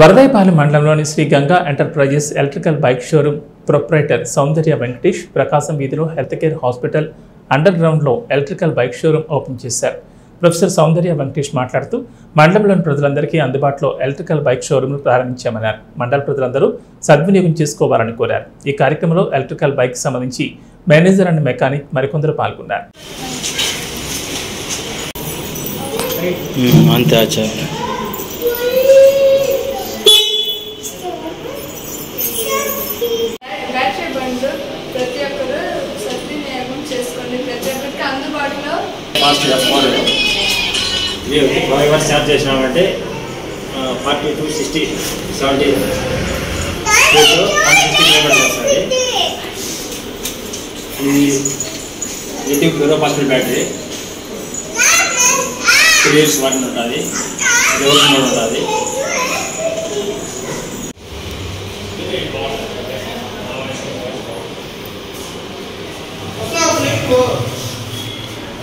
వరదైపాలెం మండలంలోని Sri Ganga enterprises electrical bike showroom proprietor Soundarya Venkatesh Prakasam వీధిలో health care hospital under గ్రౌండ్లో electrical bike showroom open చేశారు. Professor Soundarya Venkatesh మాట్లాడుతూ మండలంలోని ప్రజలందరికీ అందుబాటులో ఎలక్ట్రికల్ బైక్ షోరూమ్ను ప్రారంభించామన్నారు. మండల ప్రజలందరూ సద్వినియోగం చేసుకోవాలని కోరారు. ఈ కార్యక్రమంలో ఎలక్ట్రికల్ బైక్ సంబంధించి మేనేజర్ అండ్ మెకానిక్ మరికొందరు పాల్గొన్నారు. అంతే ఆచార్య. ఫాస్ట్ రెస్పాండ్ ఇది ఫైవ్ అవర్స్ ఛార్జ్ చేసినామంటే forty two sixty seventy one sixty kilometres వస్తుంది. ఇది lithium fluoro battery three years వాటిని ఉంటుంది. రివర్స్ మోడ్ ఉంటుంది. Cool.